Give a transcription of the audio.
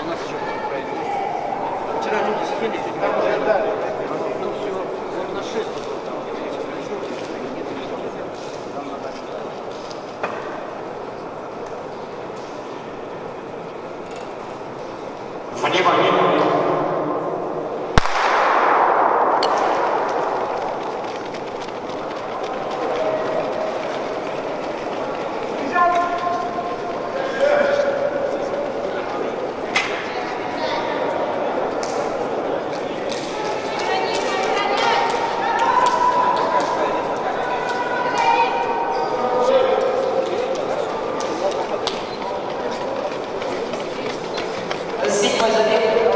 А у нас еще производится. Вчера люди сидели, сегодня уже Тут все, вот на 6 Внимание! Esse mas nenhuma.